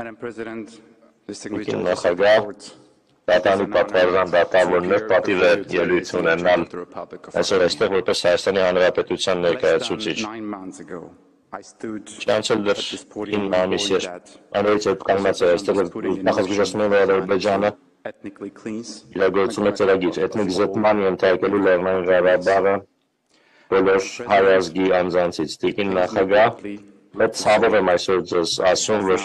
The Նախագահ, Պատանի պատվարժան դատավորներ պատիվ է ելույթ ունենալ այսօր այստեղ որպես Հայաստանի Հանրապետության ներկայացուցիչ։ Չանցել դեռ 9 ամիս էր։ Անորից այդ կանգնած է այստեղ նախազգուշացնում որ Ադրբեջանը իրագործում է ծրագիր էթնիկ զտման ենթարկելու Լեռնային Ղարաբաղը բոլոր հայազգի անձանցից։ Տիկին նախագահ, մեծ ցավով եմ այսօր ձեզ ասում, որ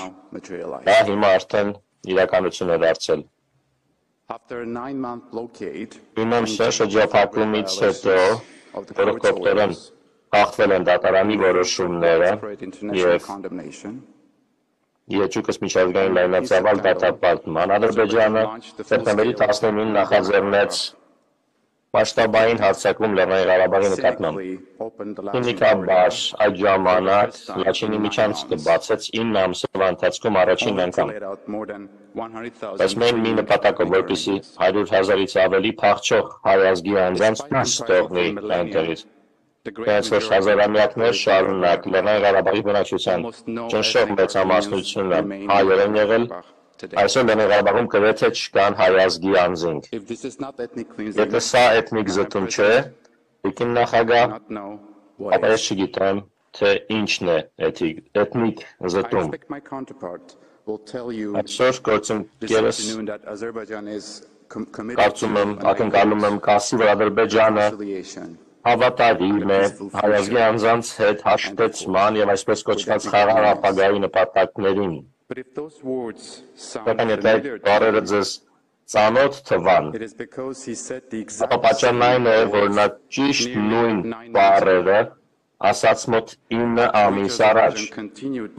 դա հիմա արդեն իրականություն է դարձել։ blockade, Իմամսյա շրջափակումից հետո որոքորտորեն orders, հաղթվել են դատարանի որոշումները condemnation, Իեջուկս միջազգային լայնածավալ դատապարտման Ադրբեջանը սեպտեմբերի 19-ին նախաձեռնեց մասշտաբային հարձակում Լեռնային Ղարաբաղի նկատմամբ։ Հիմիկաբար այդ ժամանակ Լաչինի միջանցքը բացեց 9 ամսվա ընթացքում առաջին անգամ։ let out more than 100,000 Բայց մենք մի նպատակով, որպեսի 100.000-ից ավելի փախչող հայազգի անձանց դուրս թողնի այնտեղից։ Բայց որ հազարամյակներ շարունակ Լեռնային Ղարաբաղի բնակչության ճնշող մեծամասնությունը հայեր են եղել. Այսօր Լեռնային Ղարաբաղում գրեթե չկան հայազգի անձինք։ Եթե սա էթնիկ զտում չէ, իկին I նախագահ, ապա ես չգիտեմ, թե ինչն է էթնիկ զտում։ Այսօր գործընկերս կարծում եմ, ակնկալում եմ կասի, որ Ադրբեջանը հավատարիմ է հայազգի անձանց հետ հաշտեցման եւ այսպես կոչված խաղաղ ապագայի նպատակներին։ But if those words sound familiar to you, ծանոթ թվան, ապա պատճառն այն է, որ նա ճիշտ նույն բառերը ասաց մոտ 9 ամիս առաջ,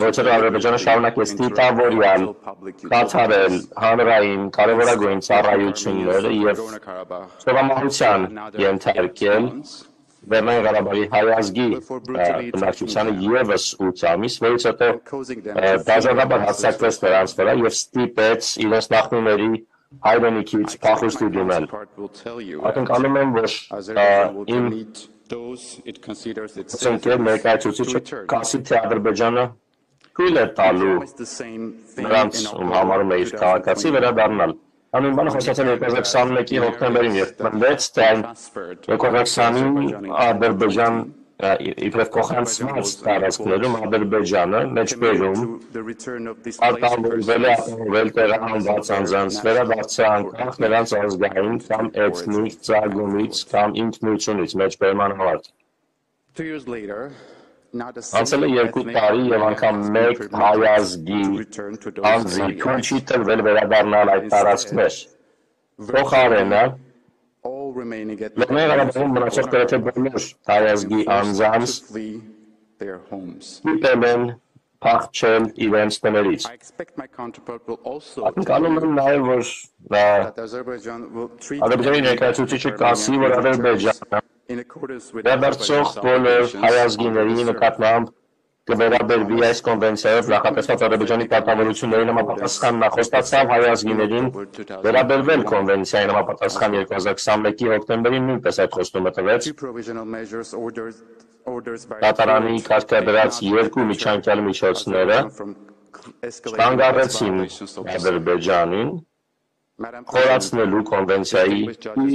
որտեղ Ադրբեջանը շարունակեց դիտավորյալ կացարել հանրային կարևորագույն ծառայությունները եւ սովամահության ենթարկել Լեռնային Ղարաբաղի հայազգի բնակչությանը եւս 8 ամիս, որից հետո բաժանաբար հաստատվեց նրանց վրա եւ ստիպեց իրենց նախնիների հայրենիքից փախուստի դիմել։ Ակնկալում եմ, որ իմ ծնկեր ներկայացուցիչը կասի, թե Ադրբեջանը թույլ է տալու նրանց, ում համարում է իր քաղաքացի, վերադառնալ։ Անուն բանը խոսացել 2021-ի հոկտեմբերին, երբ մնդեց, թե այն 2020-ին Ադրբեջան իբրև կողանցված տարածքներում Ադրբեջանը մեջբերում արտահանվել է արտահանվել տեղահանված անձանց վերադարձը անկախ նրանց ազգային կամ էթնիկ ծագումից կամ ինքնությունից մեջբերման համար։ Անցել է երկու տարի եւ անգամ մեկ հայազգի անձի թույլ չի տրվել վերադառնալ այդ տարածքներ։ Փոխարենը Լեռնային Ղարաբաղում մնացող գրեթե բոլոր հայազգի անձանց դիտել են փախչել իրենց տներից։ Ակնկալում եմ նաև, որ Ադրբեջանի ներկայացուցիչը կասի, որ Ադրբեջանը վերադարձող բոլոր հայազգիների նկատմամբ կվերաբերվի այս կոնվենցիայով նախատեսված Ադրբեջանի պարտավորություններին համապատասխան նախոստացավ հայազգիներին վերաբերվել կոնվենցիային համապատասխան 2021-ի հոկտեմբերին նույնպես այդ խոստումը տվեց Կատարանի կարգադրած երկու միջանկյալ միջոցները կանգառեցին Ադրբեջանին խորացնելու կոնվենցիայի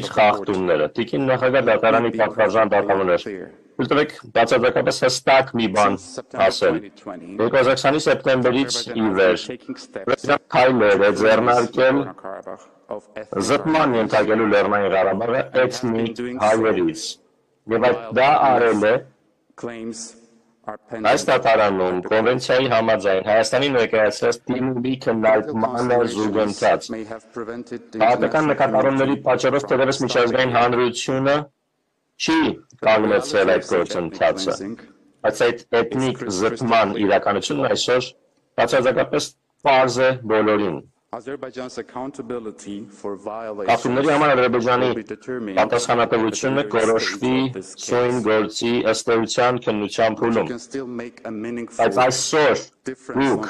իր խախտումները։ Տիկին նախագահ դատարանի պատվարժան դատավորներ։ Ուտվեք բացարձակապես հստակ մի բան ասել։ 2020-ի սեպտեմբերից ի վեր. Ռեժիմ քայլեր է ձեռնարկել զտման ենթարկելու Լեռնային Ղարաբաղը էթնիկ հայերից։ Եվ այդ դա արել է Այս դատարանում կոնվենցիայի համաձայն Հայաստանի ներկայացրած դիմումի քննարկմանը զուգընթաց։ Քաղաքական նկատառումների պատճառով թերևս միջազգային հանրությունը չի կանգնեցրել այդ գործընթացը։ Բայց այդ էթնիկ զտման իրականությունն այսօր բացարձակապես պարզ է բոլորին։ Կապումների համար Ադրբեջանի պատասխանատվությունը կորոշվի սույն գործի ըստ էության քննության փուլում։ Բայց այսօր դուք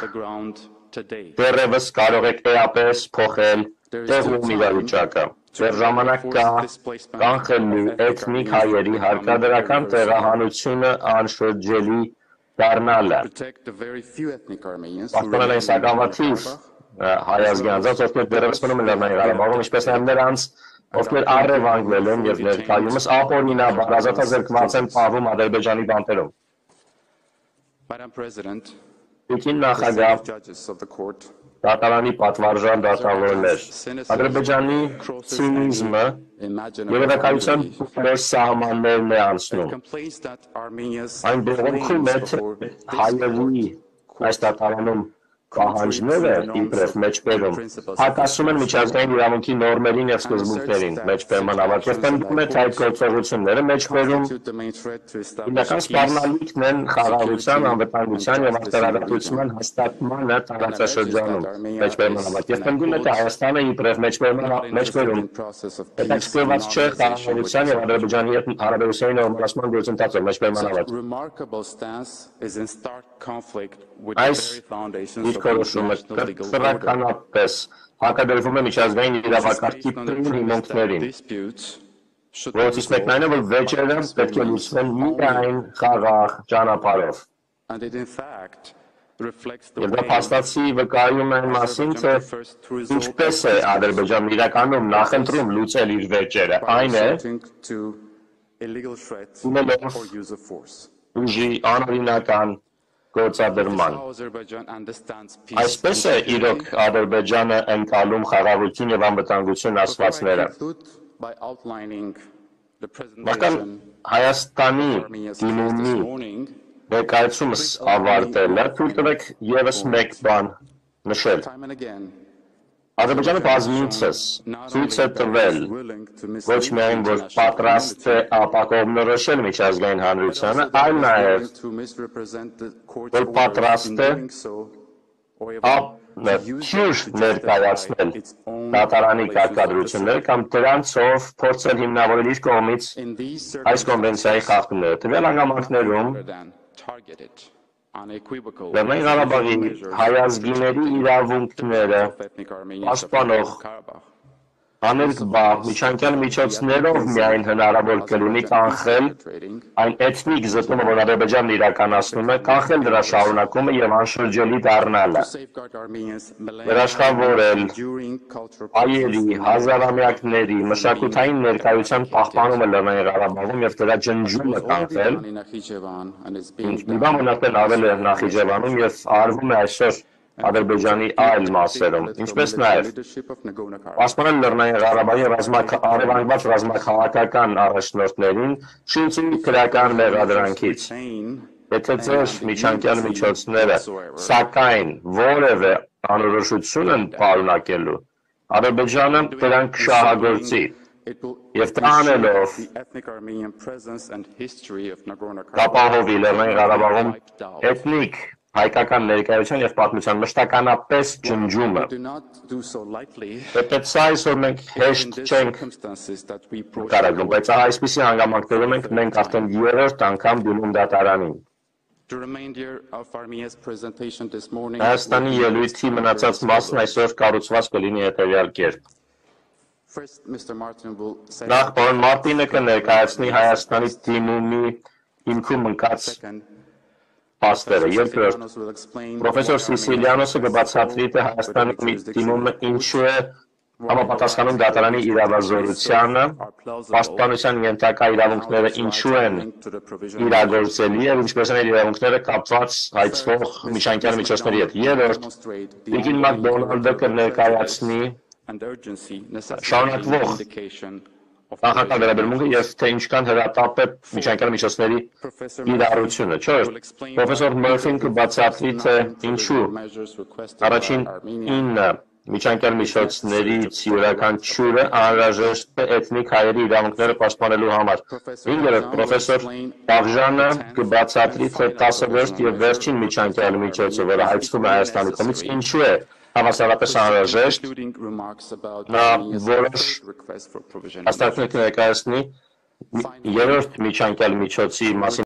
դեռևս կարող եք էապես փոխել տեղում իրավիճակը։ Ձեր ժամանակ կա կանխելու էթնիկ հայերի հարկադրական տեղահանությունը անշրջելի դառնալը։ Պաշտպանել remain են in սակավաթիվ Nagorno-Karabakh, հայ ազգի անձանց, ովքեր դեռևս մնում են Լեռնային Ղարաբաղում, ինչպես նաև նրանց, ովքեր առևանգվել են եւ ներկայումս ապօրինաբար ազատազրկված են պահվում Ադրբեջանի բանտերում։ Madam President, the նախագահ դատարանի պատվարժան դատավորներ։ Ադրբեջանի ցինիզմը երևակայության մեր սահմաններն է անցնում։ Այն բողոքում է, հայերի այս դատարանում պահանջները իբրև մեջբերում հակասում են միջազգային իրավունքի նորմերին եւ սկզբունքներին մեջբերման ավարտ եւ պնդում է այդ գործողությունները մեջբերում peace սպառնալիքն են խաղաղության, անվտանգության եւ արտարադատության հաստատմանը տարածաշրջանում մեջբերման ավարտ եւ պնդում է Հայաստանը իբրև մեջբերման մեջբերում հետաքրքրված չէ խաղաղության եւ Ադրբեջանի հետ հարաբերությունների նորմալացման գործընթացը մեջբերման ավարտ Այս դիրքորոշումը կրականապես հակադրվում է միջազգային իրավակարգի պրին հիմունքներին, որոնցից մեկն այն է, որ վեճերը պետք է լուծվեն միայն խաղաղ ճանապարհով։ Եվ դա փաստացի վկայում է այն մասին, թե ինչպես է Ադրբեջանն իրականում նախընտրում լուծել իր վեճերը։ Այն է ունելով ուժի անօրինական գործադրման։ Այսպես է իրոք Ադրբեջանը ընկալում խաղաղություն եւ անվտանգություն ասվածները։ presentation Հայաստանի դիմումի ներկայացումս ավարտելը թույլ տվեք եւս մեկ բան նշել։ Ադրբեջանը բազմիցս ցույց է տվել ոչ միայն որ պատրաստ է ապակողմնորոշել միջազգային հանրությանը, այլ նաև որ պատրաստ է ափ ներկայացնել դատարանի կարգադրությունները կամ դրանցով փորձել հիմնավորել իր կողմից այս կոնվենցիայի խախտումները։ Տվյալ հանգամանքներում Լեռնային Ղարաբաղի հայազգիների իրավունքները պաշտպանող աներկբա միջանկյալ միջոցներով միայն հնարավոր կլինի կանխել այն էթնիկ զտումը, որ Ադրբեջանն իրականացնում է, կանխել դրա շարունակումը եւ անշրջելի դառնալը։ Վերաշխավորել հայերի, հազարամյակների, մշակութային ներկայության պահպանումը Լեռնային Ղարաբաղում եւ դրա ջնջումը կանխել, ինչ մի բան մնացել ավել է Նախիջևանում եւ արվում է այսօր Ադրբեջանի այլ մասերում, ինչպես նաև պաշտպանել Լեռնային Ղարաբաղի ռազմաքաղաքական ռազմաքաղաքական առաջնորդներին շինցի քրական մեղադրանքից։ Եթե ձեր միջանկյալ միջոցները սակայն որևէ անորոշություն են պարունակելու, Ադրբեջանը դրանք կշահագործի եւ դա անելով կապահովի Լեռնային Ղարաբաղում էթնիկ հայկական ներկայության եւ պատմության մշտականապես ջնջումը։ Պետք է այսօր մենք հեշտ չենք կարողանում, բայց այսպիսի հանգամանքներում ենք մենք արդեն երրորդ անգամ դիմում դատարանին։ Հայաստանի ելույթի մնացած մասն այսօր կառուցված կլինի հետևյալ կերպ։ Նախ պարոն Մարտինը կներկայացնի Հայաստանի դիմումի հիմքում ընկած փաստերը։ Երկրորդ, պրոֆեսոր Սիսիլյանոսը կբացատրի, թե Հայաստանի մի դիմումը ինչու է համապատասխանում դատարանի իրավազորությանը, պաշտպանության ենթակա իրավունքները ինչու են իրագործելի եւ ինչպես են իրավունքները կապված հայցվող միջանկյալ միջոցների հետ։ Երրորդ, Լիգին Մակդոնալդը կներկայացնի շարունակվող նախական վերաբերմունքը եւ թե ինչքան հրատապ է միջանկյալ միջոցների իրարությունը։ Չորս, պրոֆեսոր Մորֆին կբացատրի, թե ինչու առաջին 9 միջանկյալ միջոցներից յուրաքանչյուրը անհրաժեշտ է էթնիկ հայերի իրավունքները պաշտպանելու համար։ Ինգերտ պրոֆեսոր Բաղժանը կբացատրի, թե 10-րդ եւ վերջին միջանկյալ միջոցը, որը հայցվում է Հայաստանի կողմից, ինչու է հավասարապես անհրաժեշտ. նա որոշ հաստատներ կներկայացնի երրորդ միջանկյալ միջոցի մասին